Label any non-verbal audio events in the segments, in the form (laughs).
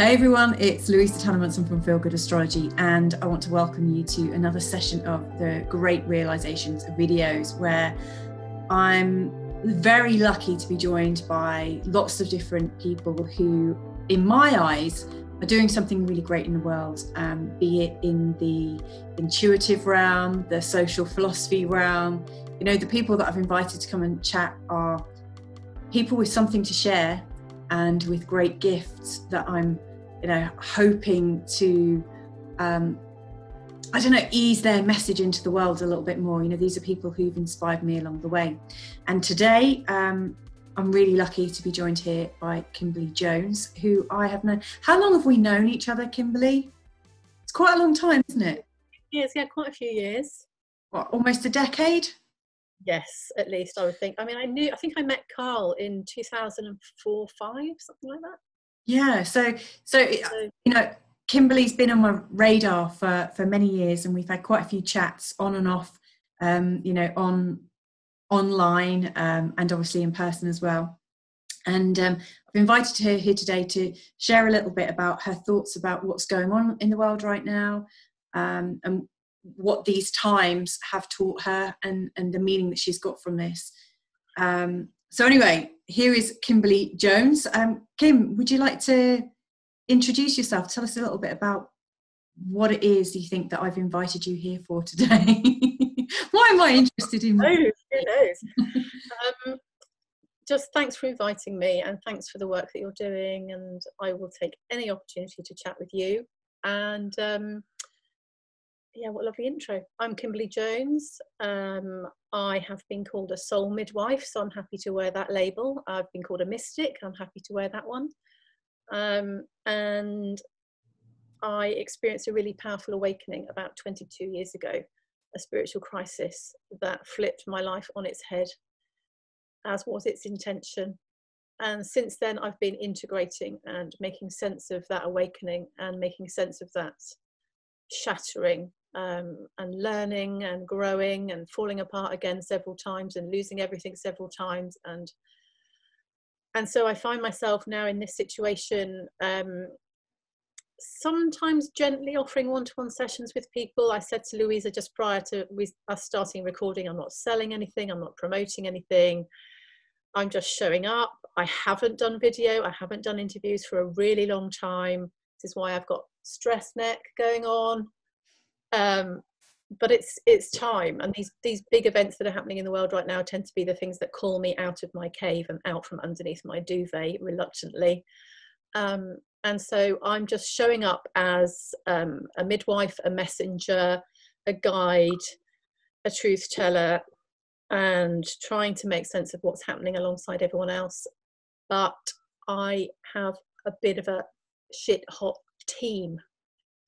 Hey everyone, it's Louisa Tanner Munson from Feel Good Astrology, and I want to welcome you to another session of the Great Realizations videos where I'm very lucky to be joined by lots of different people who, in my eyes, are doing something really great in the world, um, be it in the intuitive realm, the social philosophy realm. You know, the people that I've invited to come and chat are people with something to share and with great gifts that I'm, you know, hoping to, um, I don't know, ease their message into the world a little bit more. You know, these are people who've inspired me along the way. And today, um, I'm really lucky to be joined here by Kimberley Jones, who I have known. How long have we known each other, Kimberley? It's quite a long time, isn't it? Yes, yeah, quite a few years. What, almost a decade? Yes, at least I would think. I mean, I knew. I think I met Carl in 2004, five, something like that. Yeah. So, so, you know, Kimberley's been on my radar for for many years, and we've had quite a few chats on and off. Um, you know, on online um, and obviously in person as well. And um, I've invited her here today to share a little bit about her thoughts about what's going on in the world right now um, and what these times have taught her and, and the meaning that she's got from this. Um, so, anyway, here is Kimberley Jones. Um, Kim, would you like to introduce yourself? Tell us a little bit about what it is you think that I've invited you here for today. (laughs) Why am I interested in? Knows? Who knows? um, just thanks for inviting me and thanks for the work that you're doing. And I will take any opportunity to chat with you. And um, yeah, what a lovely intro. I'm Kimberley Jones. Um, I have been called a soul midwife, so I'm happy to wear that label. I've been called a mystic, I'm happy to wear that one. Um, and I experienced a really powerful awakening about 22 years ago, a spiritual crisis that flipped my life on its head, as was its intention. And since then, I've been integrating and making sense of that awakening and making sense of that shattering um, and learning and growing and falling apart again several times and losing everything several times and and so I find myself now in this situation um, sometimes gently offering one-to-one sessions with people. I said to Louisa just prior to we, us starting recording, I'm not selling anything, I'm not promoting anything. I'm just showing up. I haven't done video, I haven't done interviews for a really long time. This is why I've got stress neck going on um, but it's it's time and these these big events that are happening in the world right now tend to be the things that call me out of my cave and out from underneath my duvet reluctantly. Um, and so i'm just showing up as um, a midwife a messenger a guide a truth teller and trying to make sense of what's happening alongside everyone else. But i have a bit of a shit hot team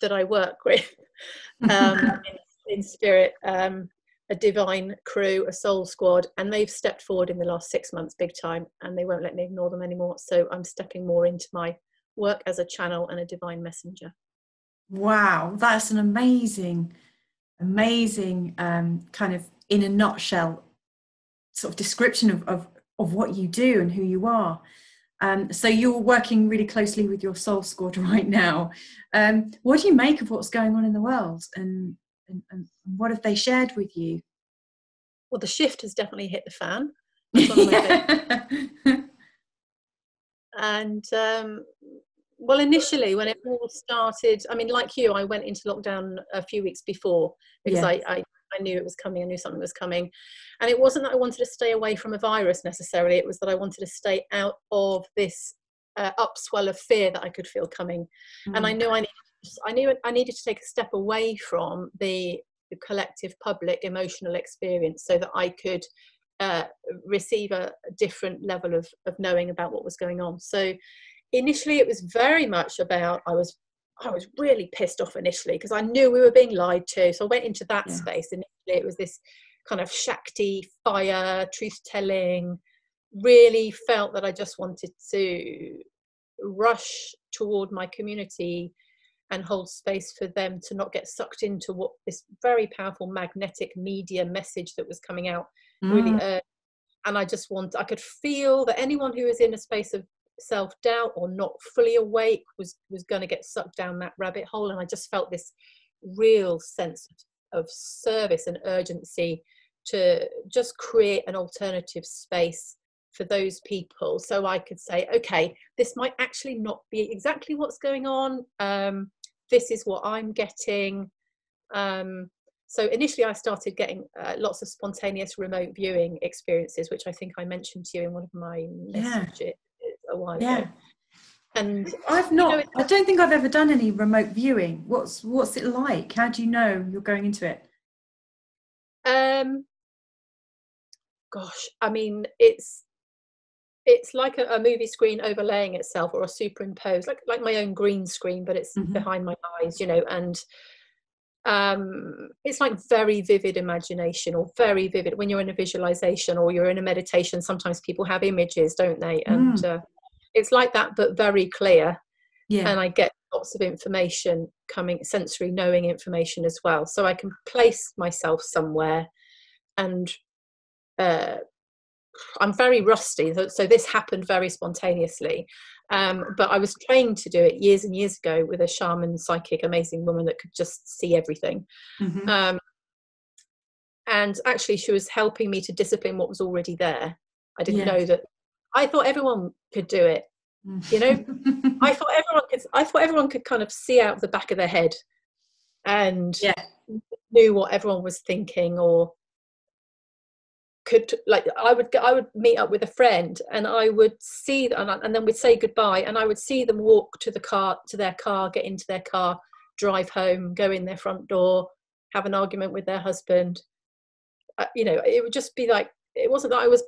that i work with (laughs) um, in, in, spirit, um, a divine crew, a soul squad, and they've stepped forward in the last six months big time, and they won't let me ignore them anymore. So I'm stepping more into my work as a channel and a divine messenger. Wow, that's an amazing, amazing um, kind of in a nutshell sort of description of, of, of what you do and who you are. Um, so you're working really closely with your soul squad (laughs) right now. Um, what do you make of what's going on in the world, and, and, and, what have they shared with you? Well, the shift has definitely hit the fan. (laughs) (laughs) and um, well, initially when it all started, I mean, like you, I went into lockdown a few weeks before because yes. I, I I knew it was coming. I knew something was coming. And it wasn't that I wanted to stay away from a virus necessarily. It was that I wanted to stay out of this uh, upswell of fear that I could feel coming. Mm. And I knew I needed, I knew I needed to take a step away from the, the collective public emotional experience so that I could uh, receive a, a different level of, of knowing about what was going on. So initially it was very much about I was I was really pissed off initially because I knew we were being lied to. So I went into that yeah. space. Initially, it was this kind of Shakti fire, truth telling. Really felt that I just wanted to rush toward my community and hold space for them to not get sucked into what this very powerful magnetic media message that was coming out mm. really uh, and i just want i could feel that anyone who is in a space of self-doubt or not fully awake was was going to get sucked down that rabbit hole. And i just felt this real sense of service and urgency to just create an alternative space for those people. So i could say okay this might actually not be exactly what's going on. Um, this is what i'm getting. Um, so initially i started getting uh, lots of spontaneous remote viewing experiences which i think i mentioned to you in one of my messages. yeah. A while yeah. ago and i've not you know, i don't think i've ever done any remote viewing what's what's it like how do you know you're going into it um gosh i mean it's it's like a, a, movie screen overlaying itself or a superimposed like like my own green screen but it's mm-hmm. behind my eyes you know and um it's like very vivid imagination or very vivid when you're in a visualization or you're in a meditation sometimes people have images don't they and mm. uh, it's like that but very clear yeah and i get lots of information coming sensory knowing information as well so i can place myself somewhere and uh, I'm very rusty, so this happened very spontaneously. Um, but I was trained to do it years and years ago with a shaman, psychic, amazing woman that could just see everything. Mm-hmm. Um, and actually, she was helping me to discipline what was already there. I didn't know that. I thought everyone could do it. You know, I thought everyone could. I thought everyone could kind of see out the back of their head, and yeah. knew what everyone was thinking or could like I would I would meet up with a friend and I would see and, and then we'd say goodbye and I would see them walk to the car to their car get into their car drive home go in their front door have an argument with their husband uh, you know it would just be like it wasn't that I was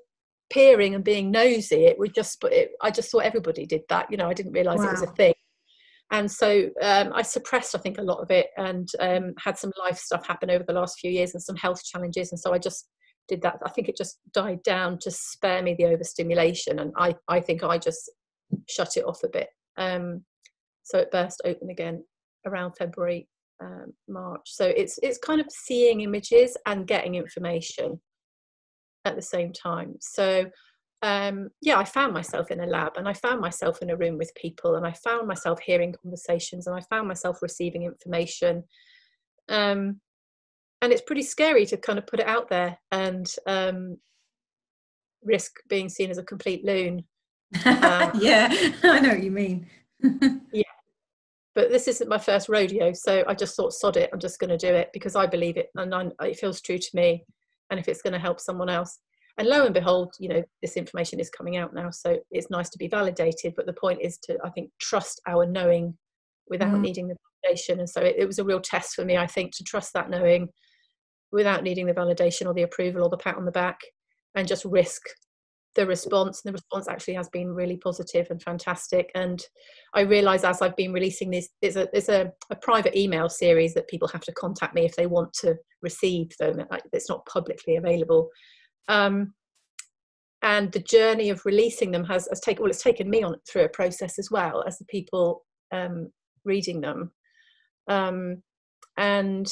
peering and being nosy it would just but it, I just thought everybody did that you know I didn't realize wow. it was a thing and so um, I suppressed I think a lot of it and um, had some life stuff happen over the last few years and some health challenges and so I just did that. I think it just died down to spare me the overstimulation, and I I think I just shut it off a bit. Um, so it burst open again around February, um, March. So it's it's kind of seeing images and getting information at the same time. So um, yeah, I found myself in a lab and I found myself in a room with people and I found myself hearing conversations and I found myself receiving information. Um, and it's pretty scary to kind of put it out there and um, risk being seen as a complete loon. (laughs) Yeah, (laughs) I know what you mean. (laughs) yeah, but this isn't my first rodeo, so I just thought, sod it, I'm just going to do it because I believe it and I, it feels true to me, and if it's going to help someone else. And lo and behold, you know, this information is coming out now, so it's nice to be validated. But the point is to, I think, trust our knowing without mm. needing the validation. And so it, it was a real test for me, I think, to trust that knowing without needing the validation or the approval or the pat on the back and just risk the response and the response actually has been really positive and fantastic and i realize as i've been releasing this there's a there's a, a private email series that people have to contact me if they want to receive them it's not publicly available um, and the journey of releasing them has, has taken well it's taken me on through a process as well as the people um, reading them um, and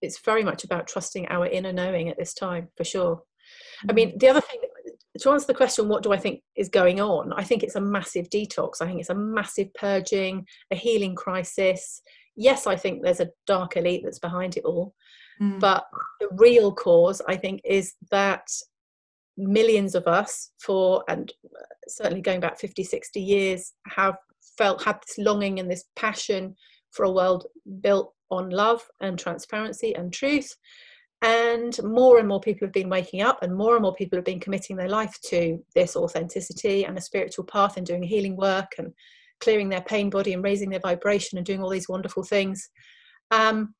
it's very much about trusting our inner knowing at this time for sure mm-hmm. i mean mm. the other thing to answer the question what do i think is going on i think it's a massive detox i think it's a massive purging a healing crisis yes i think there's a dark elite that's behind it all mm. but the real cause i think is that millions of us for and certainly going back 50 60 years have felt had this longing and this passion for a world built on love and transparency and truth. And more and more people have been waking up, and more and more people have been committing their life to this authenticity and a spiritual path and doing healing work and clearing their pain body and raising their vibration and doing all these wonderful things. Um,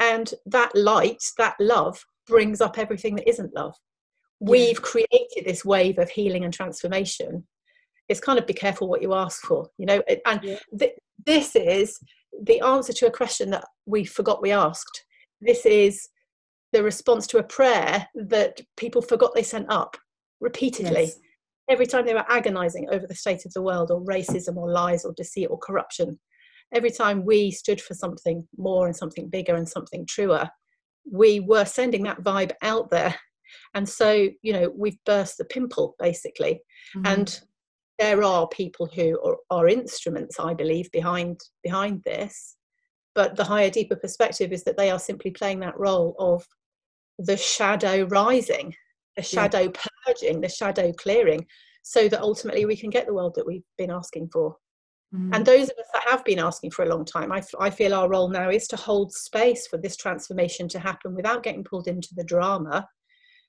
and that light, that love, brings up everything that isn't love. Yeah. We've created this wave of healing and transformation. It's kind of be careful what you ask for, you know. And yeah. th- this is the answer to a question that we forgot we asked. This is the response to a prayer that people forgot they sent up repeatedly. Yes. Every time they were agonizing over the state of the world or racism or lies or deceit or corruption, every time we stood for something more and something bigger and something truer, we were sending that vibe out there. And so, you know, we've burst the pimple basically. Mm-hmm. And there are people who are, are instruments, I believe, behind behind this. But the higher, deeper perspective is that they are simply playing that role of the shadow rising, the shadow yeah. purging, the shadow clearing, so that ultimately we can get the world that we've been asking for. Mm. And those of us that have been asking for a long time, I, I feel our role now is to hold space for this transformation to happen without getting pulled into the drama.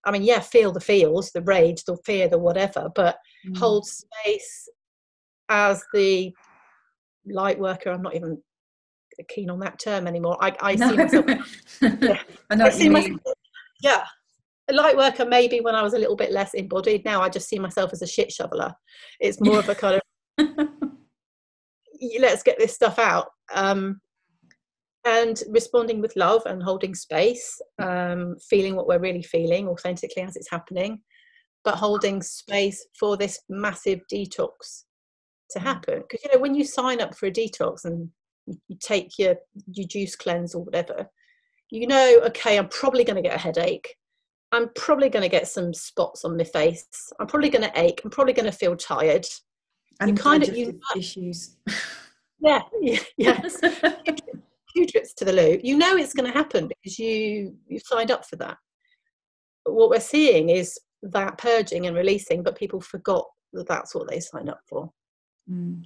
I mean, yeah, feel the feels, the rage, the fear, the whatever, but mm. hold space as the light worker. I'm not even keen on that term anymore. I, I (laughs) no. see myself. Yeah, (laughs) I I see myself, yeah, a light worker maybe when I was a little bit less embodied. Now I just see myself as a shit shoveler. It's more of a kind of (laughs) let's get this stuff out um, and responding with love and holding space um, feeling what we're really feeling authentically as it's happening but holding space for this massive detox to mm. happen because you know when you sign up for a detox and you take your your juice cleanse or whatever you know okay i'm probably going to get a headache i'm probably going to get some spots on my face i'm probably going to ache i'm probably going to feel tired and you kind of you issues. (laughs) yeah, yes. (laughs) Few trips to the loo. You know it's going to happen because you you signed up for that. But what we're seeing is that purging and releasing, but people forgot that that's what they signed up for. Mm.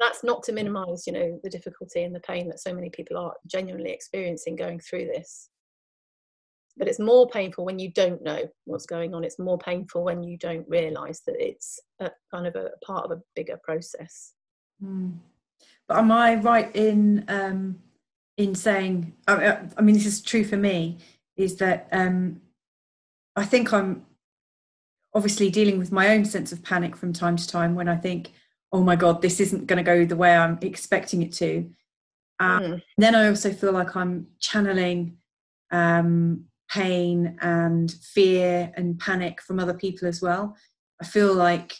That's not to minimise, you know, the difficulty and the pain that so many people are genuinely experiencing going through this. But it's more painful when you don't know what's going on. It's more painful when you don't realize that it's a, kind of a part of a bigger process. Mm. but am i right in um in saying I, I, mean this is true for me is that um i think i'm obviously dealing with my own sense of panic from time to time when i think oh my god this isn't going to go the way i'm expecting it to um, mm. then i also feel like i'm channeling um, pain and fear and panic from other people as well. I feel like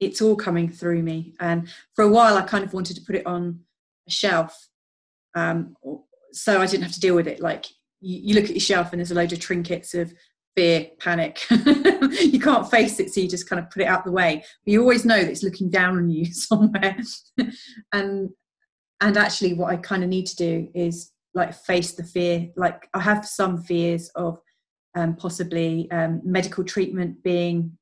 it's all coming through me. And for a while, I kind of wanted to put it on a shelf um, so I didn't have to deal with it. Like you, you, look at your shelf and there's a load of trinkets of fear, panic. (laughs) you can't face it, so you just kind of put it out the way. But you always know that it's looking down on you (laughs) somewhere. and and actually, what I kind of need to do is like face the fear like i have some fears of um, possibly um, medical treatment being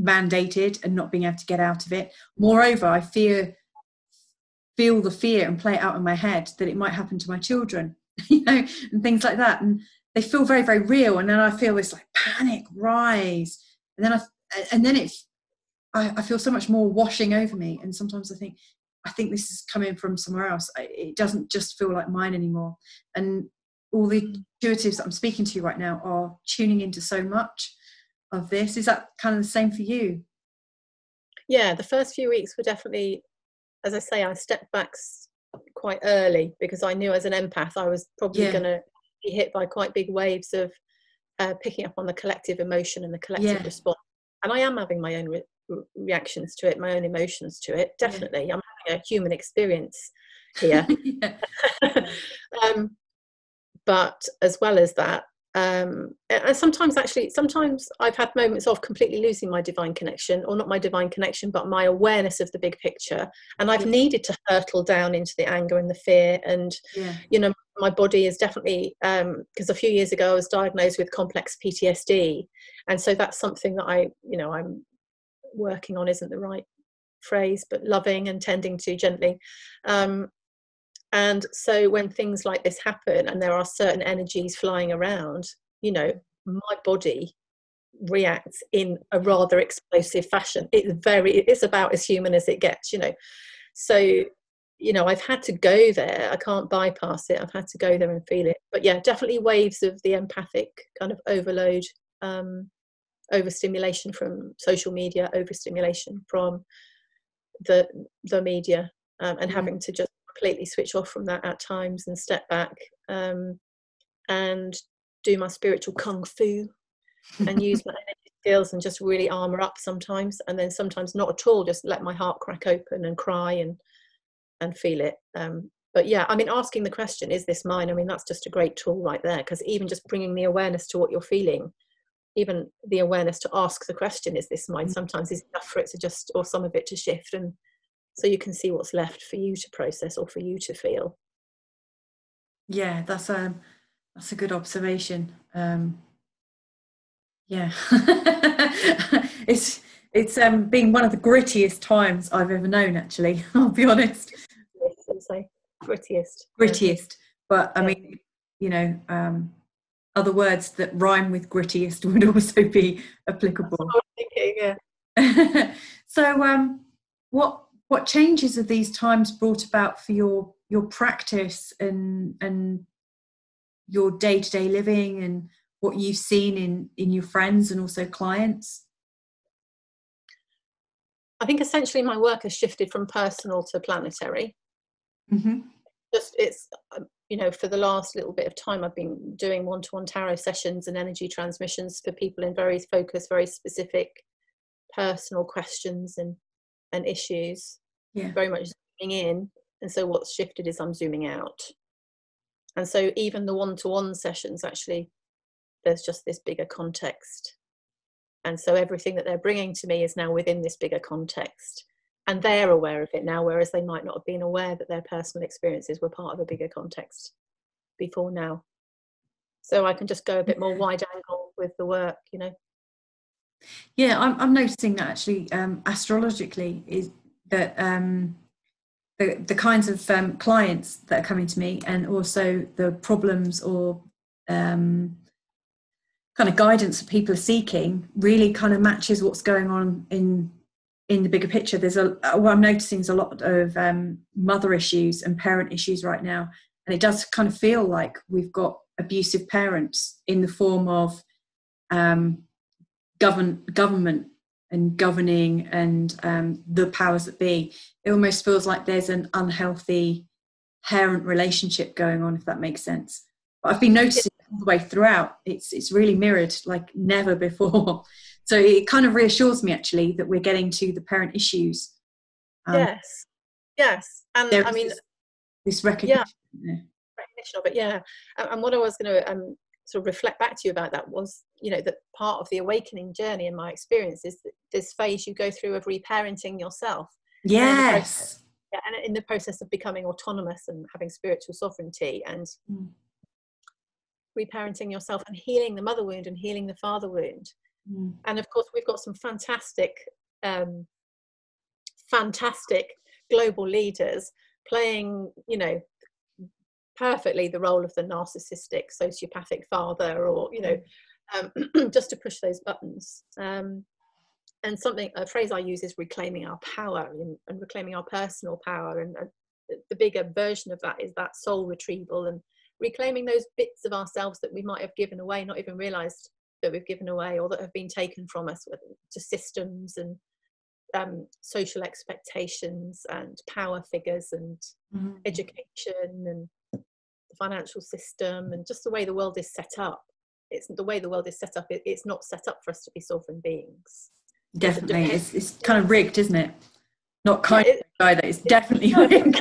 mandated and not being able to get out of it moreover i fear feel the fear and play it out in my head that it might happen to my children (laughs) you know and things like that and they feel very very real and then i feel this like panic rise and then i and then it's I, I feel so much more washing over me and sometimes i think I think this is coming from somewhere else. It doesn't just feel like mine anymore. And all the intuitives that I'm speaking to you right now are tuning into so much of this. Is that kind of the same for you? Yeah, the first few weeks were definitely, as I say, I stepped back quite early because I knew as an empath I was probably yeah. going to be hit by quite big waves of uh, picking up on the collective emotion and the collective yeah. response. And I am having my own re- reactions to it, my own emotions to it. Definitely, yeah. I'm having a human experience here. (laughs) (laughs) um, but as well as that, um, and sometimes actually, sometimes I've had moments of completely losing my divine connection, or not my divine connection, but my awareness of the big picture. And I've yeah. needed to hurtle down into the anger and the fear. And, yeah. you know, my body is definitely, because um, a few years ago I was diagnosed with complex PTSD. And so that's something that I, you know, I'm working on isn't the right phrase, but loving and tending to gently. Um, and so when things like this happen and there are certain energies flying around, you know, my body reacts in a rather explosive fashion. It's very, it's about as human as it gets, you know. So, you know, I've had to go there. I can't bypass it. I've had to go there and feel it. But yeah, definitely waves of the empathic kind of overload um, overstimulation from social media, overstimulation from the the media, um, and mm. having to just completely switch off from that at times and step back um, and do my spiritual kung fu and use (laughs) my energy skills and just really armor up sometimes, and then sometimes not at all. Just let my heart crack open and cry and and feel it. Um, but yeah, I mean, asking the question, is this mine? I mean, that's just a great tool right there because even just bringing the awareness to what you're feeling even the awareness to ask the question is this mine Mm. sometimes is enough for it to just or some of it to shift and so you can see what's left for you to process or for you to feel Yeah, that's um that's a good observation. Um yeah. (laughs) it's it's um been one of the grittiest times I've ever known actually, (laughs) I'll be honest. Say grittiest. Grittiest. But I Yeah. mean, you know, um other words that rhyme with grittiest (laughs) would also be applicable. Thinking, yeah. so um what what changes have these times brought about for your your practice and and your day-to-day living and what you've seen in in your friends and also clients I think essentially my work has shifted from personal to planetary. mm-hmm. Just it's um, you know for the last little bit of time I've been doing one-to-one tarot sessions and energy transmissions for people in very focused, very specific, personal questions and and issues. Yeah Very much zooming in, and so what's shifted is I'm zooming out. And so even the one-to-one sessions actually, there's just this bigger context. And so everything that they're bringing to me is now within this bigger context. And they're aware of it now, whereas they might not have been aware that their personal experiences were part of a bigger context before now. So I can just go a bit more wide angle with the work, you know. yeah i'm, I'm noticing that actually um astrologically is that um the, the kinds of um, clients that are coming to me and also the problems or um, kind of guidance that people are seeking really kind of matches what's going on in in the bigger picture. There's a what i'm noticing is a lot of um, mother issues and parent issues right now. And it does kind of feel like we've got abusive parents in the form of um, govern government and governing and um, the powers that be it almost feels like there's an unhealthy parent relationship going on if that makes sense. But i've been noticing all the way throughout. It's it's really mirrored like never before. (laughs) So it kind of reassures me actually that we're getting to the parent issues. Um, yes. Yes. And I mean, this, this recognition there. recognition of it yeah. And, and what i was going to um, sort of reflect back to you about that was you know that part of the awakening journey in my experience is this phase you go through of reparenting yourself yes yeah, and in the process of becoming autonomous and having spiritual sovereignty and Mm. reparenting yourself and healing the mother wound and healing the father wound Mm. and of course we've got some fantastic um, fantastic global leaders playing you know perfectly the role of the narcissistic sociopathic father or you know um, (clears throat) just to push those buttons um, and something a phrase i use is reclaiming our power and, and reclaiming our personal power and, and the- bigger version of that is that soul retrieval and reclaiming those bits of ourselves that we might have given away not even realized that we've given away or that have been taken from us to systems and um, social expectations and power figures and Mhm. education and the financial system and just the way the world is set up. It's the way the world is set up. It, it's not set up for us to be sovereign beings. definitely it's, it's kind of rigged isn't it not kind it- of either it's definitely no. (laughs) rigged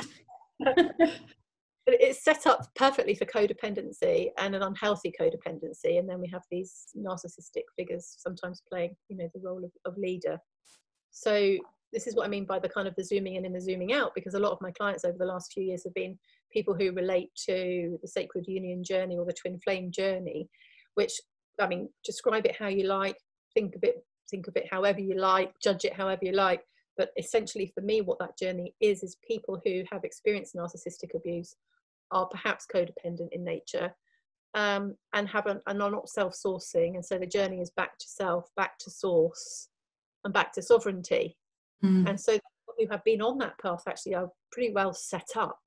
But it's set up perfectly for codependency and an unhealthy codependency. And then we have these narcissistic figures sometimes playing, you know, the role of, of leader. So this is what I mean by the kind of the zooming in and the zooming out, because a lot of my clients over the last few years have been people who relate to the sacred union journey or the twin flame journey, which I mean, describe it how you like, think of it, think of it however you like, judge it however you like. But essentially, for me, what that journey is is people who have experienced narcissistic abuse are perhaps codependent in nature um, and have an, and are not self-sourcing, and so the journey is back to self, back to source, and back to sovereignty. Mm. And so who have been on that path actually are pretty well set up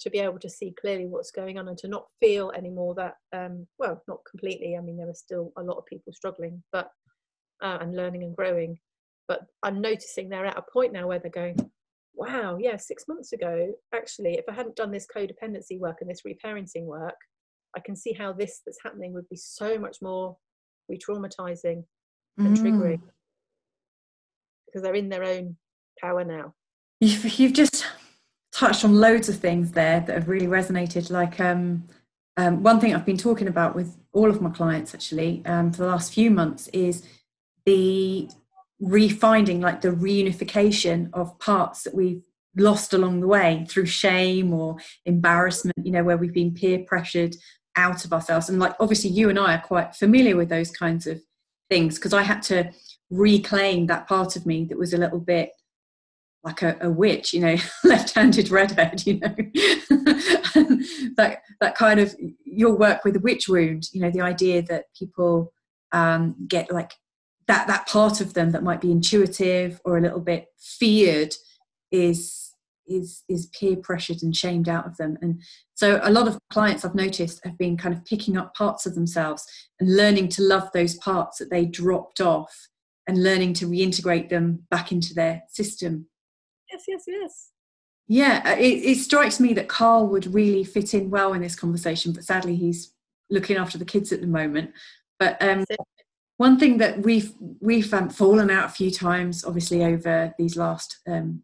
to be able to see clearly what's going on and to not feel anymore that um, well not completely. I mean there are still a lot of people struggling but uh, and learning and growing but i'm noticing they're at a point now where they're going wow yeah six months ago actually if i hadn't done this codependency work and this reparenting work i can see how this that's happening would be so much more re-traumatizing and triggering. Mm. because they're in their own power now. You've, you've just touched on loads of things there that have really resonated, like um, um, one thing I've been talking about with all of my clients actually um, for the last few months is the refinding, like the reunification of parts that we've lost along the way through shame or embarrassment, you know, where we've been peer pressured out of ourselves. And like, obviously, you and I are quite familiar with those kinds of things because I had to reclaim that part of me that was a little bit like a, a witch, you know, (laughs) left-handed redhead, you know, (laughs) that that kind of your work with the witch wound, you know, the idea that people um, get like that that part of them that might be intuitive or a little bit feared is is is peer pressured and shamed out of them. And so a lot of clients i've noticed have been kind of picking up parts of themselves and learning to love those parts that they dropped off and learning to reintegrate them back into their system yes yes yes. Yeah uh, it, it strikes me that carl would really fit in well in this conversation but sadly he's looking after the kids at the moment. But um, one thing that we've we've um, fallen out a few times obviously over these last um,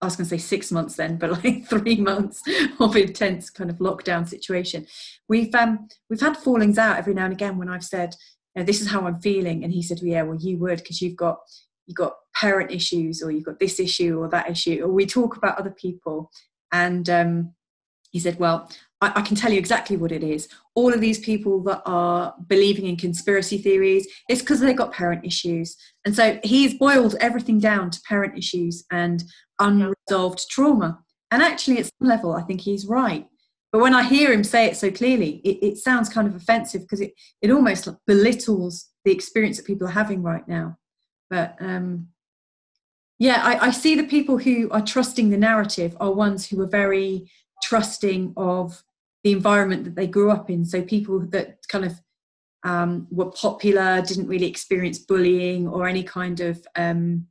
I was going to say six months then, but like (laughs) three months of intense kind of lockdown situation. We've um we've had fallings out every now and again when I've said, you know, this is how I'm feeling, and he said, well, yeah, well, you would because you've got you've got parent issues or you've got this issue or that issue, or we talk about other people, and um, he said, well, I, I, can tell you exactly what it is. All of these people that are believing in conspiracy theories, it's because they've got parent issues. And so he's boiled everything down to parent issues and unresolved trauma. And actually, at some level, I think he's right. But when I hear him say it so clearly, it, it sounds kind of offensive because it, it almost belittles the experience that people are having right now. But um, yeah, I, I see the people who are trusting the narrative are ones who are very trusting of the environment that they grew up in. So people that kind of um, were popular, didn't really experience bullying or any kind of, um,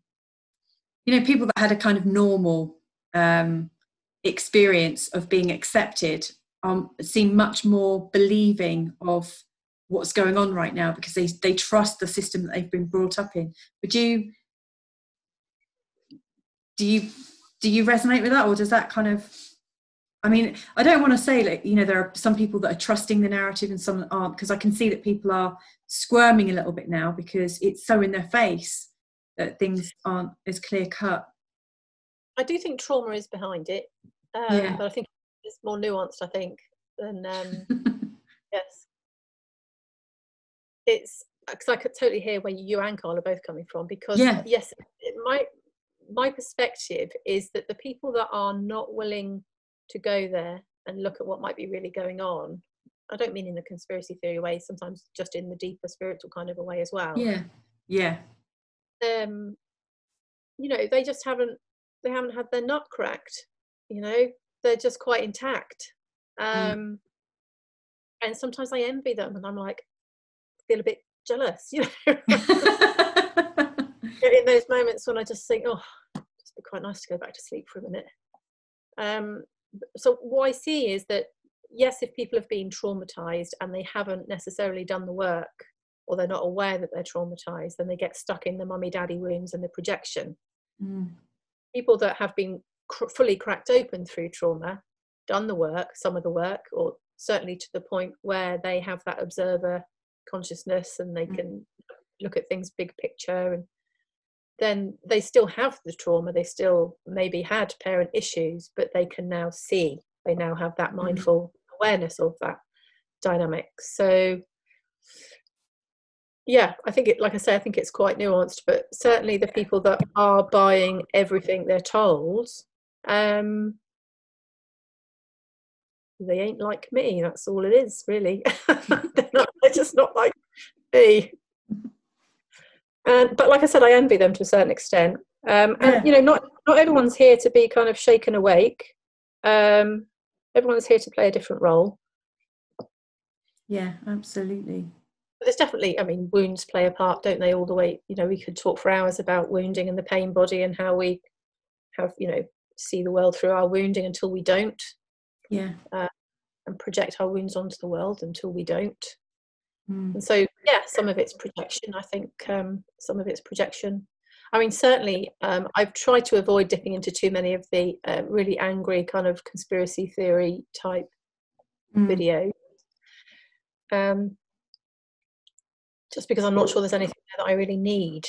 you know, people that had a kind of normal um, experience of being accepted um, seem much more believing of what's going on right now because they they trust the system that they've been brought up in. Would you do you do you resonate with that, or does that kind of I mean, I don't want to say like you know there are some people that are trusting the narrative and some aren't because I can see that people are squirming a little bit now because it's so in their face that things aren't as clear cut. I do think trauma is behind it, um, yeah. but I think it's more nuanced. I think than um, (laughs) yes, it's because I could totally hear where you and Carl are both coming from because yeah. yes, my my perspective is that the people that are not willing to go there and look at what might be really going on i don't mean in the conspiracy theory way sometimes just in the deeper spiritual kind of a way as well yeah yeah um you know they just haven't they haven't had their nut cracked you know they're just quite intact mm. um mm. and sometimes i envy them and i'm like feel a bit jealous (laughs) you know (laughs) in those moments when i just think oh just be quite nice to go back to sleep for a minute um so what I see is that yes, if people have been traumatized and they haven't necessarily done the work or they're not aware that they're traumatized, then they get stuck in the mummy daddy wounds and the projection. Mm. People that have been cr- fully cracked open through trauma, done the work, some of the work, or certainly to the point where they have that observer consciousness and they mm. can look at things big picture and then they still have the trauma they still maybe had parent issues but they can now see they now have that mm-hmm. mindful awareness of that dynamic. So yeah i think it like i say i think it's quite nuanced but certainly the people that are buying everything they're told um they ain't like me that's all it is really. (laughs) They're, not, they're just not like me and but like I said, I envy them to a certain extent. Um, and yeah. you know, not not everyone's here to be kind of shaken awake. Um, everyone's here to play a different role. Yeah, absolutely. There's definitely, I mean, wounds play a part, don't they? All the way, you know, we could talk for hours about wounding and the pain body and how we have, you know, see the world through our wounding until we don't. Yeah. Uh, and project our wounds onto the world until we don't. Mm. And so, yeah, some of it's projection. I think um, some of it's projection. I mean, certainly, um, I've tried to avoid dipping into too many of the uh, really angry kind of conspiracy theory type mm. videos um, just because I'm not sure there's anything there that I really need.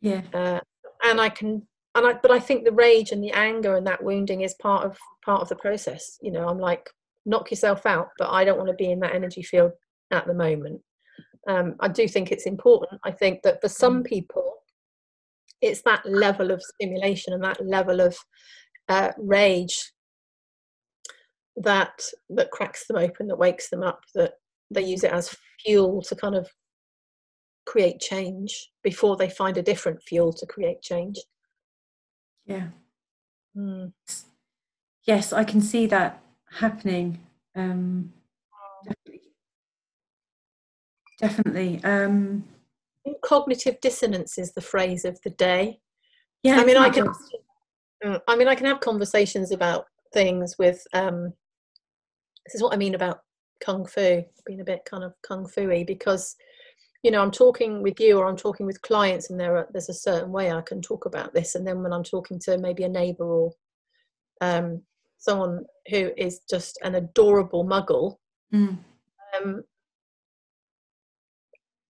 Yeah. Uh, and I can, and I, but I think the rage and the anger and that wounding is part of part of the process. You know, I'm like, knock yourself out, but I don't want to be in that energy field at the moment. Um, I do think it's important. I think that for some mm. people, it's that level of stimulation and that level of uh, rage that that cracks them open, that wakes them up, that they use it as fuel to kind of create change before they find a different fuel to create change. Yeah. Mm. Yes, I can see that happening. Um. Definitely. Um, Cognitive dissonance is the phrase of the day. Yeah, I mean, I can. Mm, I mean, I can have conversations about things with. Um, this is what I mean about kung fu, being a bit kind of kung fu-y, because you know i'm talking with you or i'm talking with clients and there are, there's a certain way i can talk about this and then when i'm talking to maybe a neighbor or um, someone who is just an adorable muggle mm. um,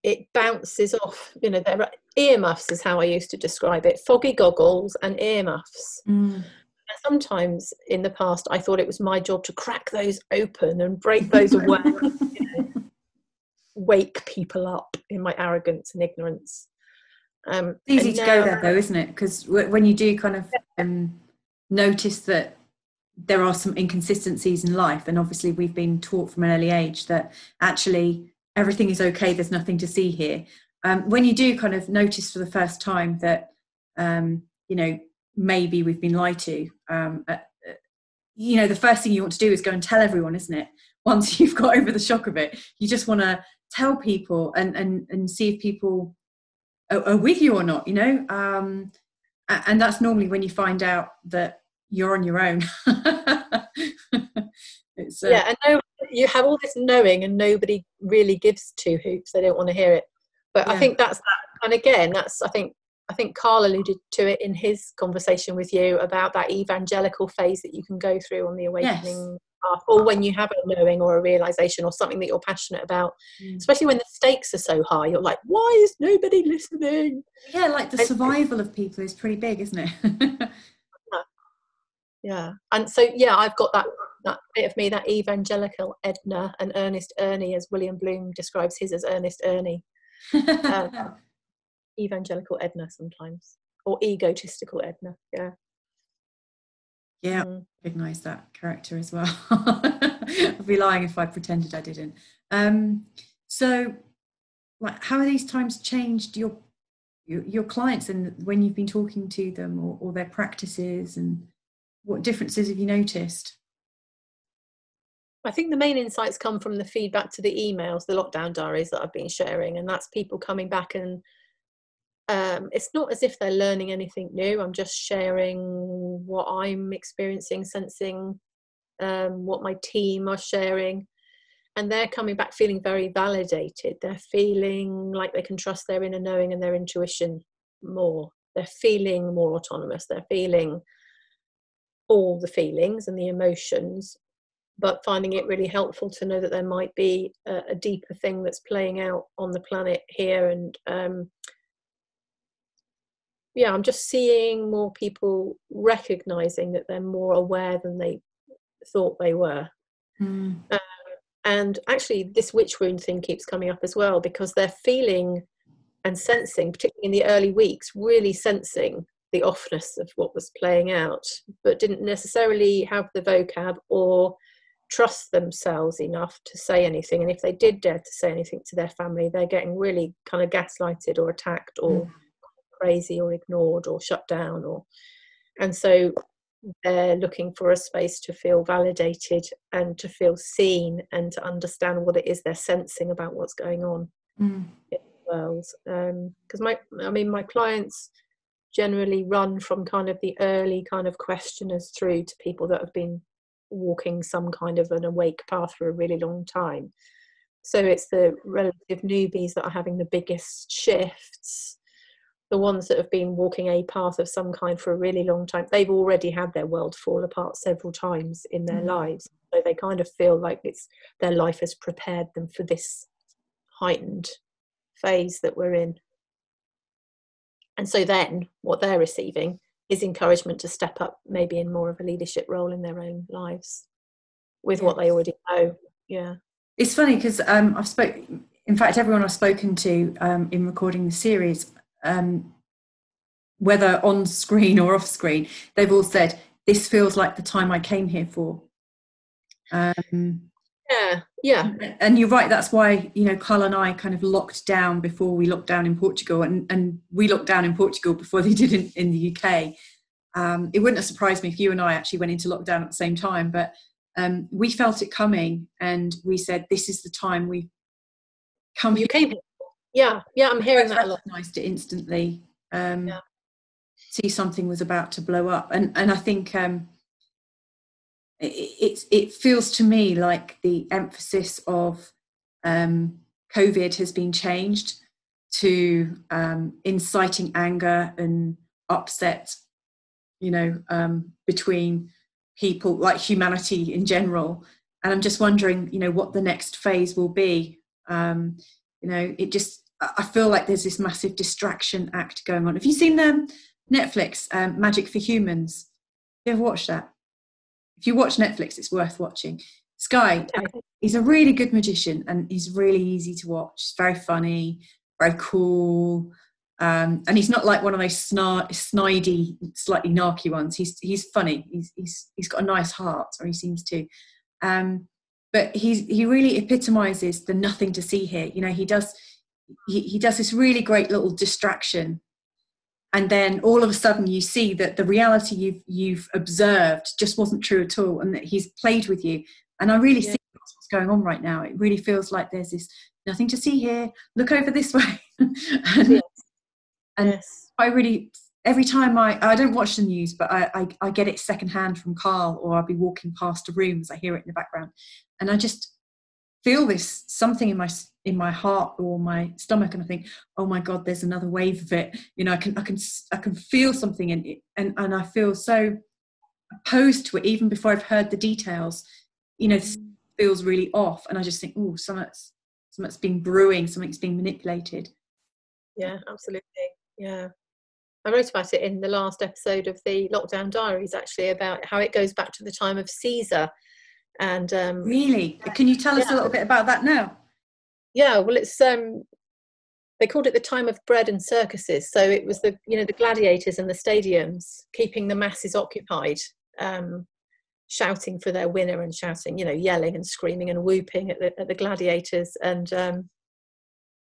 it bounces off you know there are earmuffs is how i used to describe it foggy goggles and earmuffs mm. sometimes in the past i thought it was my job to crack those open and break those away wake people up in my arrogance and ignorance. Um, it's easy to now, go there though, isn't it? Because w- when you do kind of um, notice that there are some inconsistencies in life, and obviously we've been taught from an early age that actually everything is okay, there's nothing to see here. Um, when you do kind of notice for the first time that, um, you know, maybe we've been lied to, um, uh, uh, you know, the first thing you want to do is go and tell everyone, isn't it? (laughs) Once you've got over the shock of it, you just want to tell people and and and see if people are, are with you or not you know um and that's normally when you find out that you're on your own (laughs) uh, yeah and no, you have all this knowing and nobody really gives two hoops. They don't want to hear it. But yeah. i think that's that. And again that's i think i think carl alluded to it in his conversation with you about that evangelical phase that you can go through on the awakening yes. path or when you have a knowing or a realization or something that you're passionate about. Mm. especially when the stakes are so high you're like why is nobody listening? Yeah like the and, survival of people is pretty big isn't it? (laughs) Yeah. And so yeah i've got that that bit of me that evangelical edna and ernest ernie as william bloom describes his as ernest ernie um, (laughs) evangelical edna sometimes or egotistical edna yeah yeah, mm. recognize that character as well. (laughs) I'd be lying if I pretended I didn't. Um, so, like, how have these times changed your your, your clients and when you've been talking to them, or, or their practices, and what differences have you noticed? I think the main insights come from the feedback to the emails, the lockdown diaries that I've been sharing, and that's people coming back and um, it's not as if they're learning anything new. I'm just sharing what I'm experiencing, sensing, um, what my team are sharing. And they're coming back feeling very validated. They're feeling like they can trust their inner knowing and their intuition more. They're feeling more autonomous. They're feeling all the feelings and the emotions, but finding it really helpful to know that there might be a, a deeper thing that's playing out on the planet here and um, yeah, I'm just seeing more people recognizing that they're more aware than they thought they were. Mm. And actually, this witch wound thing keeps coming up as well because they're feeling and sensing, particularly in the early weeks, really sensing the offness of what was playing out, but didn't necessarily have the vocab or trust themselves enough to say anything. And if they did dare to say anything to their family, they're getting really kind of gaslighted or attacked or. Mm crazy or ignored or shut down or and so they're looking for a space to feel validated and to feel seen and to understand what it is they're sensing about what's going on mm. in the world because um, my i mean my clients generally run from kind of the early kind of questioners through to people that have been walking some kind of an awake path for a really long time so it's the relative newbies that are having the biggest shifts the ones that have been walking a path of some kind for a really long time, they've already had their world fall apart several times in their mm. lives. so they kind of feel like it's their life has prepared them for this heightened phase that we're in and so then what they're receiving is encouragement to step up maybe in more of a leadership role in their own lives with yes. what they already know. Yeah. It's funny because um, i've spoke in fact everyone i've spoken to um, in recording the series um, whether on screen or off screen they've all said this feels like the time i came here for. Um, yeah yeah. And you're right that's why you know carl and i kind of locked down before we locked down in portugal and, and we locked down in portugal before they (laughs) did in, in the uk um, it wouldn't have surprised me if you and i actually went into lockdown at the same time but um, we felt it coming and we said this is the time we come you came yeah yeah i'm hearing that recognized it instantly. Um, yeah. see something was about to blow up and and i think um, it, it, feels to me like the emphasis of um, COVID has been changed to um, inciting anger and upset, you know, um, between people, like humanity in general. And I'm just wondering, you know, what the next phase will be. Um, you know, it just, I feel like there's this massive distraction act going on. Have you seen the Netflix um, Magic for Humans? Have you ever watched that? If you watch Netflix, it's worth watching. Sky, he's a really good magician and he's really easy to watch. He's very funny, very cool. Um, and he's not like one of those snar- snidey, slightly narky ones. He's he's funny. He's he's he's got a nice heart, or he seems to. Um, but he's he really epitomizes the nothing to see here. You know, he does he, he does this really great little distraction and then all of a sudden you see that the reality you've you've observed just wasn't true at all and that he's played with you and i really yeah. see what's going on right now it really feels like there's this nothing to see here look over this (laughs) way and, yes. and yes. i really every time i i don't watch the news but I, I i get it secondhand from carl or i'll be walking past a room as i hear it in the background and i just feel this something in my in my heart or my stomach and i think oh my god there's another wave of it. You know i can i can i can feel something in it and and i feel so opposed to it even before i've heard the details. You know mm. feels really off and i just think oh something's something's been brewing something's being manipulated. Yeah absolutely. Yeah. I wrote about it in the last episode of the Lockdown Diaries, actually, about how it goes back to the time of Caesar and um, really, can you tell us yeah. a little bit about that now? Yeah, well, it's um, they called it the time of bread and circuses. So it was the you know the gladiators and the stadiums keeping the masses occupied, um, shouting for their winner and shouting, you know, yelling and screaming and whooping at the, at the gladiators and um,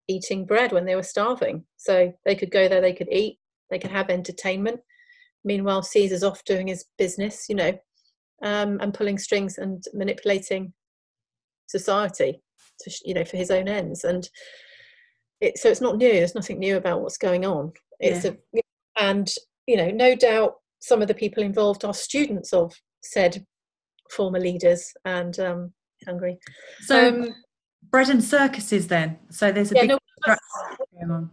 eating bread when they were starving. So they could go there, they could eat, they could have entertainment. Meanwhile, Caesar's off doing his business, you know, um, and pulling strings and manipulating society to you know for his own ends. And it, so it's not new there's nothing new about what's going on. It's yeah. a and you know no doubt some of the people involved are students of said former leaders and um, hungary. So um, bread and circuses then. So there's a yeah, big no,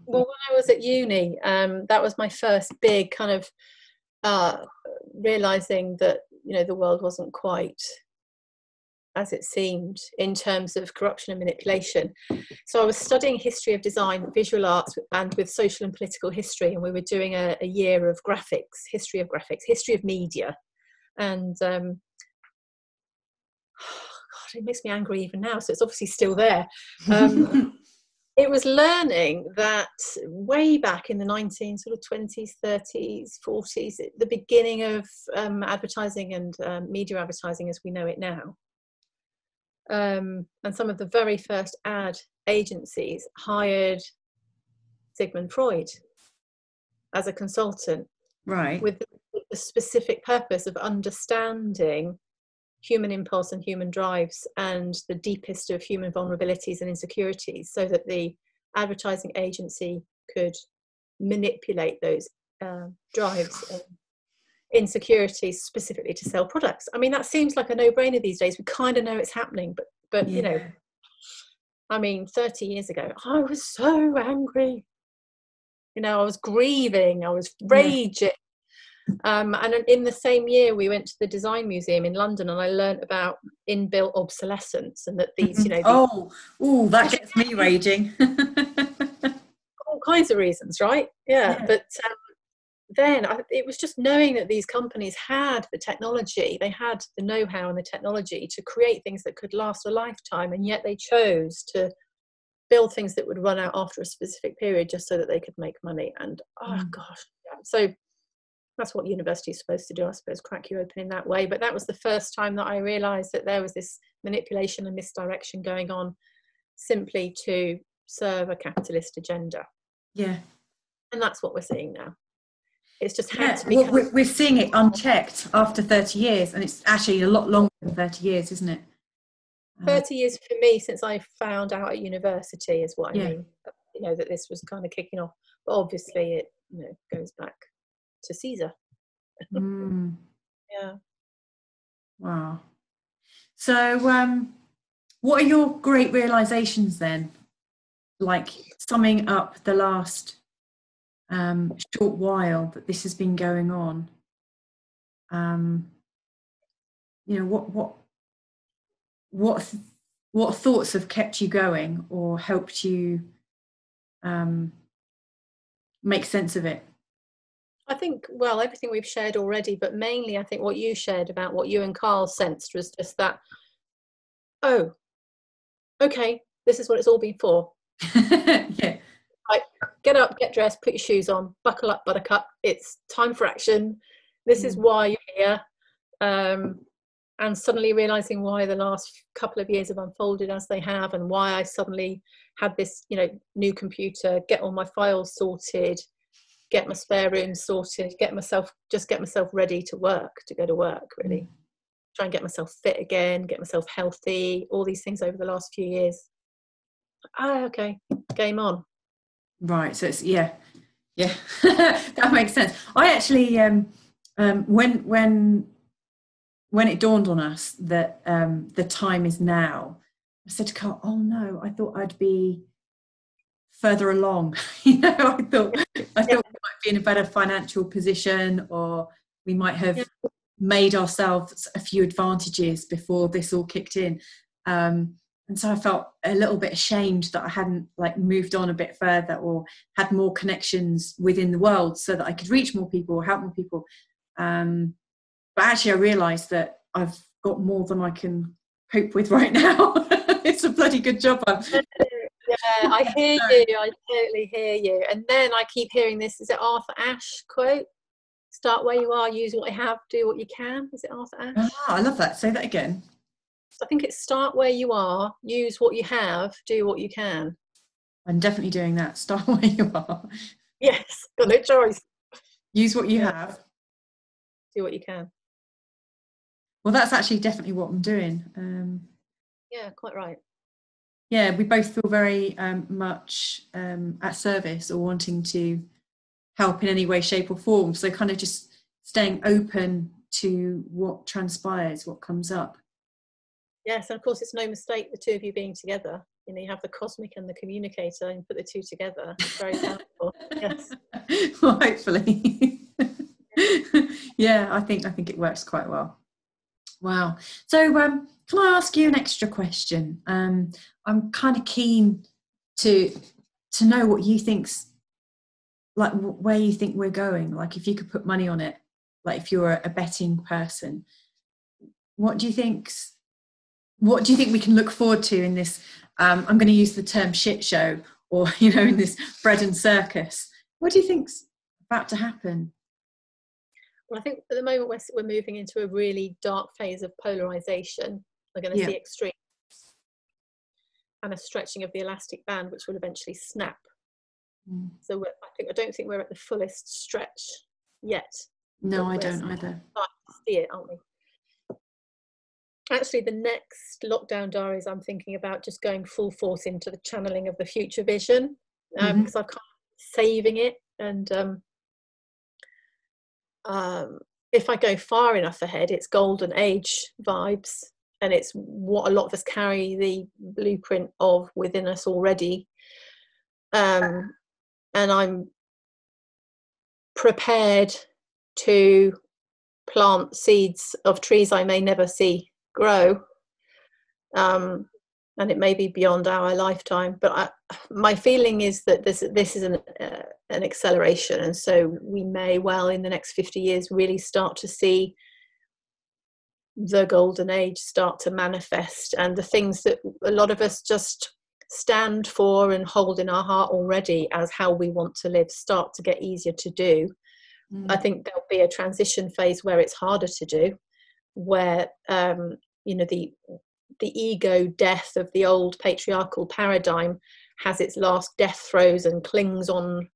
well when i was at uni um, that was my first big kind of uh, realizing that you know the world wasn't quite as it seemed in terms of corruption and manipulation. So I was studying history of design, visual arts, and with social and political history, and we were doing a, a year of graphics, history of graphics, history of media, and um, (sighs) God, it makes me angry even now. So it's obviously still there. Um, (laughs) it was learning that way back in the 19 sort of 20s 30s 40s the beginning of um, advertising and um, media advertising as we know it now. Um, and some of the very first ad agencies hired sigmund freud as a consultant right. with the specific purpose of understanding human impulse and human drives and the deepest of human vulnerabilities and insecurities so that the advertising agency could manipulate those uh, drives and insecurities specifically to sell products. I mean that seems like a no-brainer these days. We kind of know it's happening but but yeah. you know i mean 30 years ago i was so angry. You know i was grieving i was raging Um, and in the same year, we went to the Design Museum in London, and I learned about inbuilt obsolescence and that these, you know, oh, oh, that gets me (laughs) raging. all kinds of reasons, right? Yeah, Yeah. but um, then I, it was just knowing that these companies had the technology, they had the know-how and the technology to create things that could last a lifetime, and yet they chose to build things that would run out after a specific period just so that they could make money. And oh Mm. gosh, yeah. so that's what university is supposed to do, I suppose, crack you open in that way. But that was the first time that I realised that there was this manipulation and misdirection going on simply to serve a capitalist agenda yeah. and that's what we're seeing now. It's just had Yeah, to well, we're, we're seeing it unchecked after 30 years, and it's actually a lot longer than 30 years, isn't it? Uh, 30 years for me since I found out at university is what I Yeah. mean. You know that this was kind of kicking off, but obviously it you know goes back to Caesar. mm, (laughs) Yeah. wow. So, um, what are your great realizations then? Like summing up the last um, short while that this has been going on. Um, you know what what what what thoughts have kept you going or helped you um, make sense of it? I think well everything we've shared already, but mainly I think what you shared about what you and Carl sensed was just that. Oh, okay, this is what it's all been for. (laughs) yeah. Like, get up, get dressed, put your shoes on, buckle up, buttercup. It's time for action. This is Mm. why you're here. Um, and suddenly realizing why the last couple of years have unfolded as they have, and why I suddenly had this, you know, new computer, get all my files sorted, get my spare room sorted, get myself just get myself ready to work, to go to work, really. Try and get myself fit again, get myself healthy, all these things over the last few years. Ah, okay, game on. Right. So it's yeah, yeah. (laughs) that makes sense. I actually um, um, when when when it dawned on us that um, the time is now, I said to Carl, "Oh no, I thought I'd be further along. (laughs) you know, I thought I thought we might be in a better financial position, or we might have Yeah. made ourselves a few advantages before this all kicked in." Um, and so I felt a little bit ashamed that I hadn't like moved on a bit further or had more connections within the world so that I could reach more people or help more people. Um, but actually, I realised that I've got more than I can cope with (laughs) right now. it's a bloody good job. I'm, Yeah, I (laughs) hear you. I totally hear you. And then I keep hearing this. Is it Arthur Ashe quote? Start where you are, use what you have, do what you can. Is it Arthur Ashe? ah, I love that. Say that again. I think it's start where you are, use what you have, do what you can. I'm definitely doing that. Start (laughs) where you are. Yes, got no choice. Use what you have. Do what you can. Well, that's actually definitely what I'm doing. Um, Yeah, quite right. Yeah, we both feel very um, much um, at service or wanting to help in any way, shape, or form. So, kind of just staying open to what transpires, what comes up. Yes, and of course, it's no mistake the two of you being together. You know, you have the cosmic and the communicator, and put the two together. It's very powerful. Yes. (laughs) well, hopefully. (laughs) yeah, I think I think it works quite well. Wow. So, um, can I ask you an extra question? Um, I'm kind of keen to to know what you think's like where you think we're going. Like, if you could put money on it, like if you're a betting person, what do you think's what do you think we can look forward to in this? Um, I'm going to use the term shit show, or (laughs) you know, in this bread and circus. What do you think's about to happen? Well, I think at the moment we're, we're moving into a really dark phase of polarization. We're going to Yeah. see extremes and a stretching of the elastic band, which will eventually snap. Mm. So we're, I think I don't think we're at the fullest stretch yet. No, I don't either. see it, aren't we? Actually, the next lockdown diaries, I'm thinking about just going full force into the channeling of the future vision um, Mhm. because I've kind of saving it. And um, um, if I go far enough ahead, it's golden age vibes, and it's what a lot of us carry the blueprint of within us already. Um, and I'm prepared to plant seeds of trees I may never see grow. Um, and it may be beyond our lifetime. But I, my feeling is that this this is an uh, an acceleration, and so we may well in the next fifty years really start to see the golden age start to manifest, and the things that a lot of us just stand for and hold in our heart already as how we want to live start to get easier to do. Mm. I think there'll be a transition phase where it's harder to do, where um, you know the the ego death of the old patriarchal paradigm has its last death throes and clings on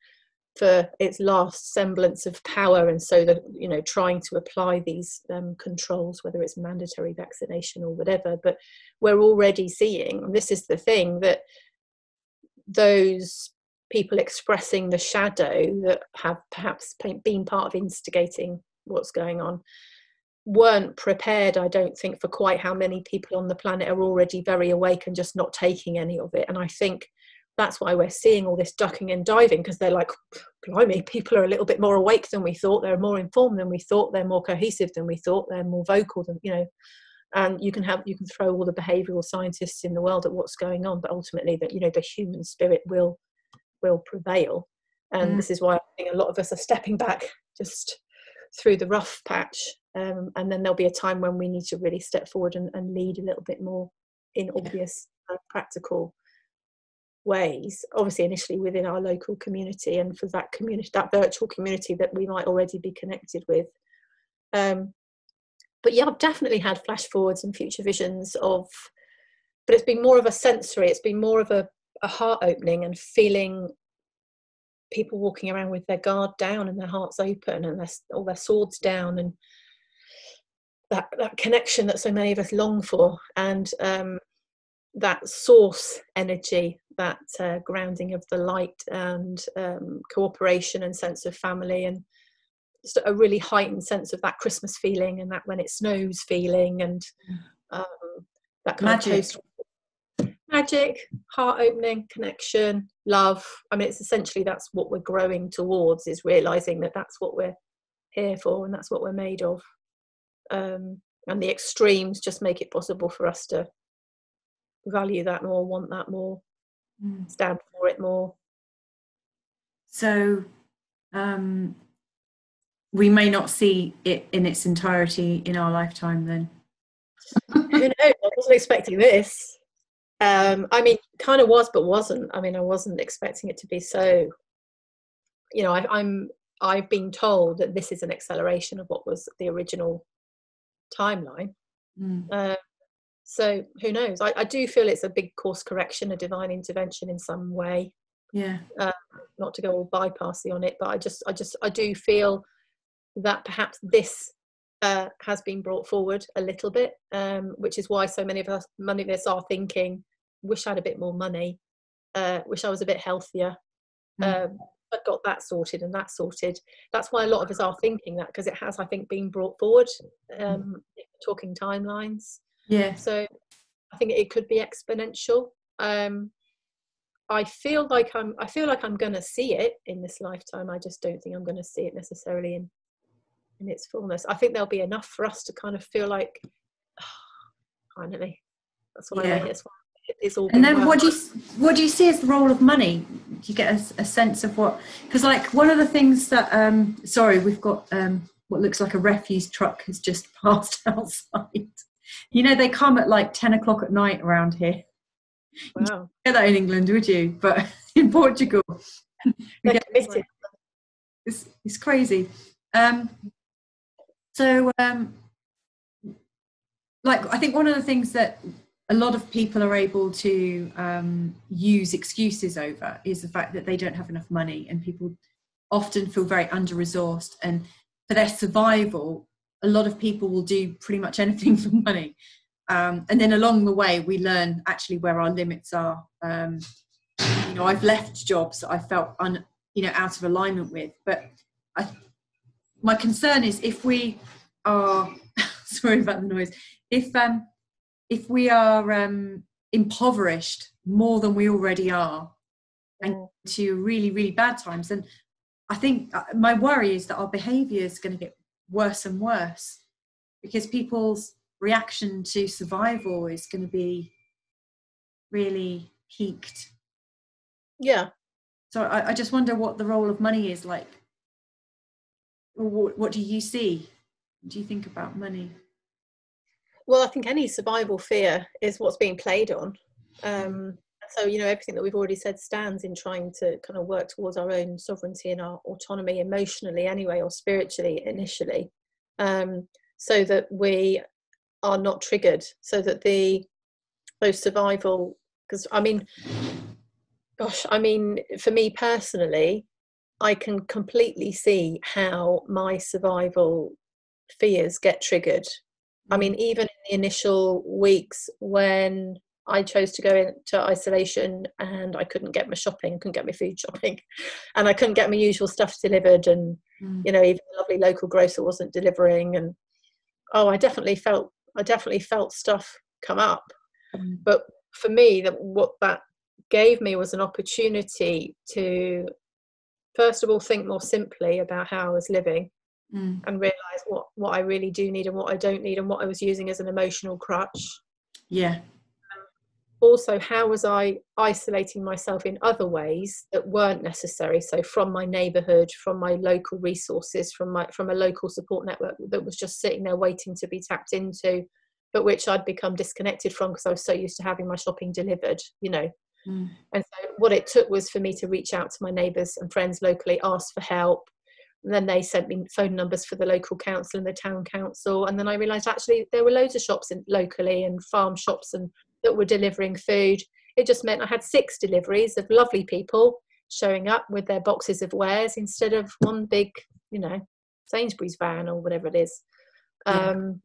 for its last semblance of power and so that you know trying to apply these um, controls whether it's mandatory vaccination or whatever but we're already seeing this is the thing that those people expressing the shadow that have perhaps been part of instigating what's going on weren't prepared, I don't think, for quite how many people on the planet are already very awake and just not taking any of it. And I think that's why we're seeing all this ducking and diving because they're like, blimey, people are a little bit more awake than we thought. They're more informed than we thought. They're more cohesive than we thought. They're more vocal than, you know. And you can have you can throw all the behavioural scientists in the world at what's going on, but ultimately that you know the human spirit will will prevail. And mm. this is why I think a lot of us are stepping back just through the rough patch um, and then there'll be a time when we need to really step forward and, and lead a little bit more in obvious uh, practical ways obviously initially within our local community and for that community that virtual community that we might already be connected with. Um, but yeah i've definitely had flash forwards and future visions of but it's been more of a sensory it's been more of a, a heart opening and feeling people walking around with their guard down and their hearts open and their, all their swords down and that that connection that so many of us long for and um, that source energy that uh, grounding of the light and um, cooperation and sense of family and just a really heightened sense of that christmas feeling and that when it snows feeling and um, that kind magic. of magic heart opening connection love. I mean it's essentially that's what we're growing towards is realizing that that's what we're here for and that's what we're made of. Um, and the extremes just make it possible for us to value that more, want that more, mm. stand for it more. So um, we may not see it in its entirety in our lifetime then. Who knows? I wasn't expecting this. Um, I mean, kind of was, but wasn't. I mean, I wasn't expecting it to be so. You know, I, I'm. I've been told that this is an acceleration of what was the original timeline. Mm. Uh, so who knows? I, I, do feel it's a big course correction, a divine intervention in some way. Yeah. Uh, not to go all bypassy on it, but I just, I just, I do feel that perhaps this uh, has been brought forward a little bit, um, which is why so many of us, many of us are thinking, wish I had a bit more money, uh, wish I was a bit healthier. Mm. Um, I got that sorted and that sorted. That's why a lot of us are thinking that because it has, I think, been brought forward. Um, talking timelines. Yeah. So I think it could be exponential. Um, I feel like I'm. I feel like I'm going to see it in this lifetime. I just don't think I'm going to see it necessarily in in its fullness. I think there'll be enough for us to kind of feel like, oh, (sighs) finally, that's what yeah. I. That's what it's all and then well. what do you what do you see as the role of money do you get a, a sense of what because like one of the things that um sorry we've got um what looks like a refuse truck has just (laughs) passed outside you know they come at like 10 o'clock at night around here. Wow. get that in england would you? But (laughs) in portugal. (laughs) It's, it's crazy. Um so um like i think one of the things that a lot of people are able to um, use excuses over is the fact that they don't have enough money and people often feel very under resourced and for their survival a lot of people will do pretty much anything (laughs) for money. Um, and then along the way we learn actually where our limits are. Um, you know i've left jobs that i felt un, you know out of alignment with but I, my concern is if we are (laughs) sorry about the noise if um if we are um, impoverished more than we already are and to really really bad times then I think uh, my worry is that our behaviour is going to get worse and worse because people's reaction to survival is going to be really peaked. Yeah. So I, I just wonder what the role of money is like. What, what do you see? What do you think about money? Well, I think any survival fear is what's being played on. Um, so, you know, everything that we've already said stands in trying to kind of work towards our own sovereignty and our autonomy emotionally, anyway, or spiritually initially, um, so that we are not triggered, so that the those survival, because I mean, gosh, I mean, for me personally, I can completely see how my survival fears get triggered. I mean, even in the initial weeks when I chose to go into isolation and I couldn't get my shopping, couldn't get my food (laughs) shopping, and I couldn't get my usual stuff delivered, and mm. you know, even the lovely local grocer wasn't delivering, and oh, I definitely felt, I definitely felt stuff come up. Mm. But for me, that what that gave me was an opportunity to, first of all, think more simply about how I was living, mm. and realize what what I really do need and what I don't need, and what I was using as an emotional crutch. Yeah also how was i isolating myself in other ways that weren't necessary? So from my neighborhood from my local resources from my from a local support network that was just sitting there waiting to be tapped into but which i'd become disconnected from because i was so used to having my shopping delivered you know? Mm. and so what it took was for me to reach out to my neighbors and friends locally ask for help. And then they sent me phone numbers for the local council and the town council. And then i realized actually there were loads of shops in, locally and farm shops and that were delivering food. It just meant I had six deliveries of lovely people showing up with their boxes of wares instead of one big, you know, Sainsbury's van or whatever it is. Yeah. Um,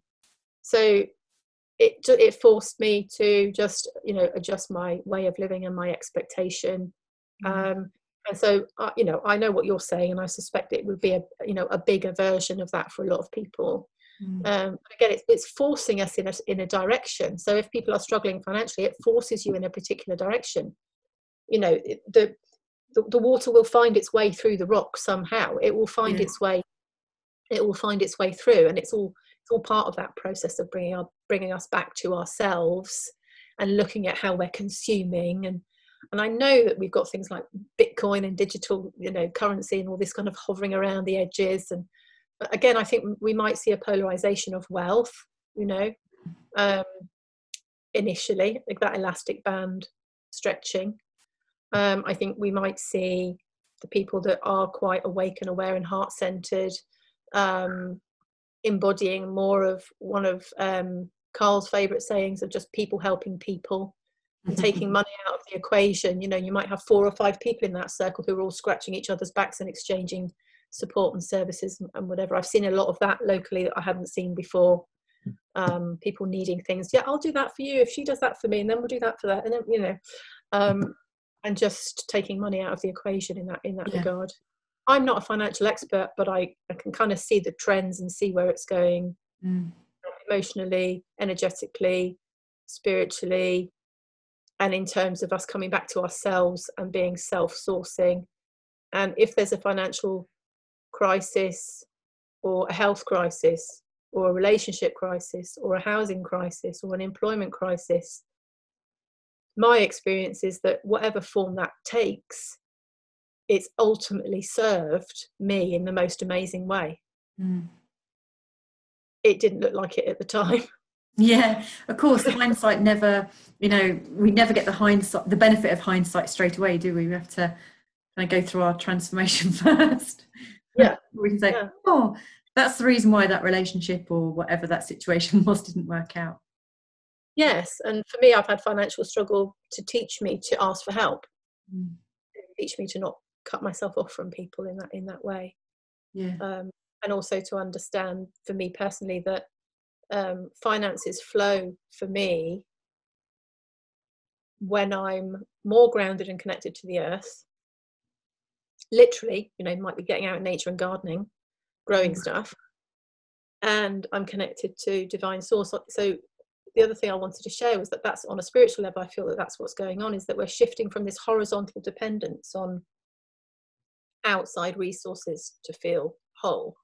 so it it forced me to just you know adjust my way of living and my expectation. Mm. Um, and so uh, you know I know what you're saying, and I suspect it would be a you know a bigger version of that for a lot of people. Mm. Um, again, it's, it's forcing us in a, in a direction. So if people are struggling financially, it forces you in a particular direction. You know, the, the, the water will find its way through the rock somehow. It will find yeah. its way. It will find its way through, and it's all it's all part of that process of bringing our, bringing us back to ourselves and looking at how we're consuming and and I know that we've got things like Bitcoin and digital, you know, currency and all this kind of hovering around the edges and again, I think we might see a polarization of wealth, you know, um, initially, like that elastic band stretching. Um, I think we might see the people that are quite awake and aware and heart centered um, embodying more of one of um, Carl's favorite sayings of just people helping people and taking (laughs) money out of the equation. You know, you might have four or five people in that circle who are all scratching each other's backs and exchanging support and services and whatever. I've seen a lot of that locally that I hadn't seen before. Um, people needing things. Yeah, I'll do that for you if she does that for me, and then we'll do that for that, and then you know, um, and just taking money out of the equation in that in that yeah. regard. I'm not a financial expert, but I, I can kind of see the trends and see where it's going mm. emotionally, energetically, spiritually, and in terms of us coming back to ourselves and being self sourcing. And if there's a financial crisis or a health crisis or a relationship crisis or a housing crisis or an employment crisis my experience is that whatever form that takes it's ultimately served me in the most amazing way. Mm. it didn't look like it at the time. (laughs) Yeah of course hindsight never you know we never get the hindsight the benefit of hindsight straight away do we? We have to kind of go through our transformation (laughs) first yeah. (laughs) We can say yeah. oh that's the reason why that relationship or whatever that situation (laughs) was didn't work out. Yes and for me i've had financial struggle to teach me to ask for help. Mm. teach me to not cut myself off from people in that in that way. Yeah. Um, and also to understand for me personally that um, finances flow for me when i'm more grounded and connected to the earth literally, you know, might be getting out in nature and gardening, growing mm. stuff. And I'm connected to divine source. So the other thing I wanted to share was that that's on a spiritual level. I feel that that's what's going on is that we're shifting from this horizontal dependence on outside resources to feel whole,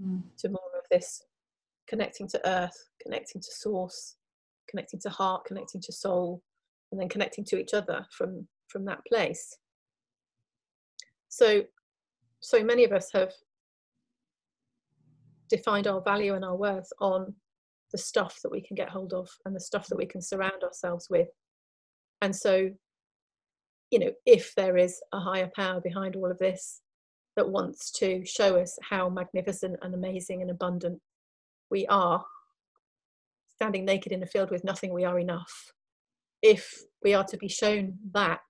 mm. to more of this connecting to earth, connecting to source, connecting to heart, connecting to soul, and then connecting to each other from from that place. So so many of us have defined our value and our worth on the stuff that we can get hold of and the stuff that we can surround ourselves with. And so, you know, if there is a higher power behind all of this that wants to show us how magnificent and amazing and abundant we are, standing naked in a field with nothing, we are enough. If we are to be shown that,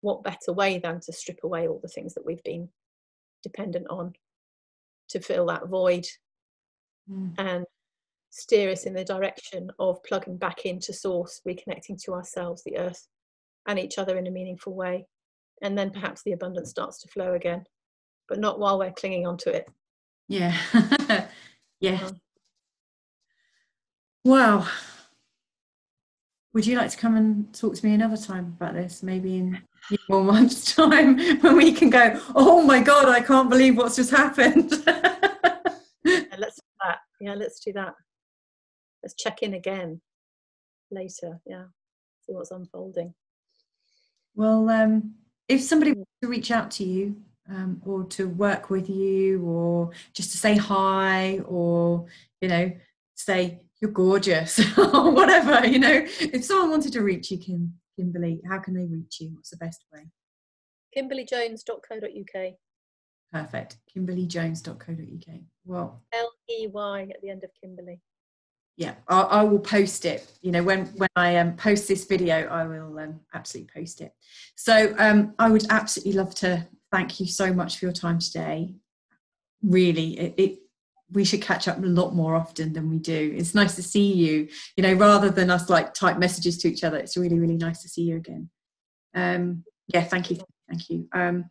what better way than to strip away all the things that we've been dependent on to fill that void mm. and steer us in the direction of plugging back into source, reconnecting to ourselves, the earth, and each other in a meaningful way. And then perhaps the abundance starts to flow again, but not while we're clinging onto it. Yeah. yeah. Um, wow. Would you like to come and talk to me another time about this? Maybe in one month's time when we can go, oh my God, I can't believe what's just happened. yeah, let's do that. Yeah, let's do that. Let's check in again later. Yeah, see what's unfolding. Well, um, if somebody wants to reach out to you um, or to work with you or just to say hi or, you know, say you're gorgeous (laughs) or whatever, you know, if someone wanted to reach you, Kim, Kimberley, how can they reach you? What's the best way? KimberleyJones.co.uk. Perfect. KimberleyJones.co.uk. Well, L E Y at the end of Kimberley. Yeah, I, I, will post it. You know, when when I um, post this video, I will um, absolutely post it. So um, I would absolutely love to thank you so much for your time today. Really, it, it we should catch up a lot more often than we do. It's nice to see you, you know, rather than us like type messages to each other. It's really, really nice to see you again. Um, yeah, thank you. Thank you. Um,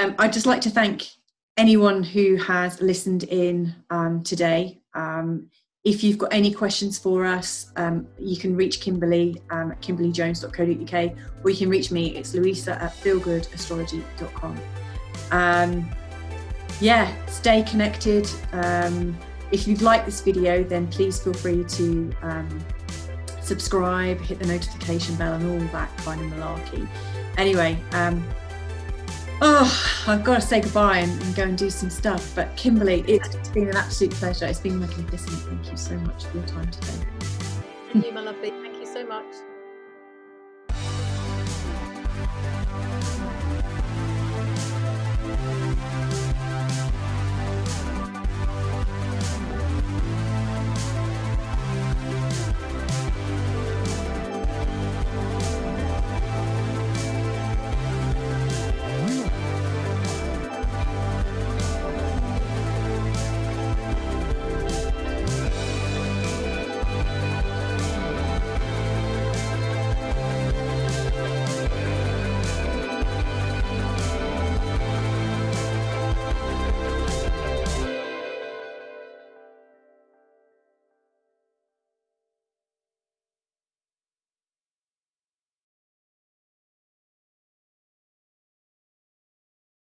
um, I'd just like to thank anyone who has listened in um, today. Um, if you've got any questions for us, um, you can reach Kimberley um, at kimberleyjones.co.uk or you can reach me. It's Louisa at feelgoodastrology.com. Um, yeah, stay connected. Um, if you've liked this video, then please feel free to um, subscribe, hit the notification bell, and all that kind of malarkey. Anyway, um, oh, I've got to say goodbye and, and, go and do some stuff. But Kimberley, it's been an absolute pleasure. It's been magnificent. Thank you so much for your time today. Thank you, my lovely. Thank you so much.